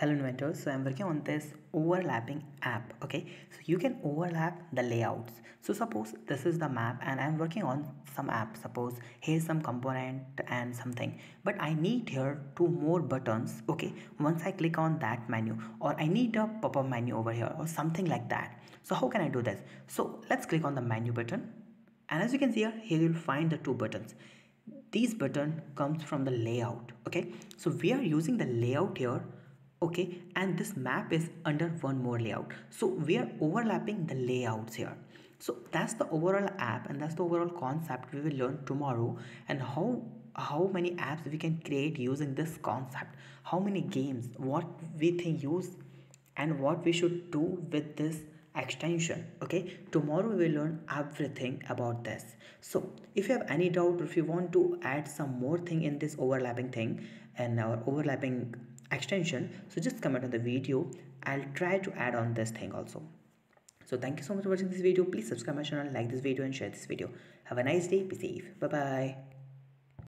hello inventors so i'm working on this overlapping app okay? So you can overlap the layouts. So suppose this is the map and i'm working on some app. Suppose here's some component and something. But i need here two more buttons okay? Once i click on that menu or i need a pop-up menu over here or something like that. So how can i do this? So let's click on the menu button. And as you can see here here you'll find the two buttons. This button comes from the layout okay? So we are using the layout here okay and this map is under one more layout. So we are overlapping the layouts here. So that's the overall app and that's the overall concept we will learn tomorrow. And how how many apps we can create using this concept? How many games? What we think use and what we should do with this extension? Okay tomorrow we will learn everything about this. So if you have any doubt if you want to add some more thing in this overlapping thing and our overlapping extension. So just comment on the video. I'll try to add on this thing also. So thank you so much for watching this video. Please subscribe my channel like this video and share this video. Have a nice day. Be safe. Bye bye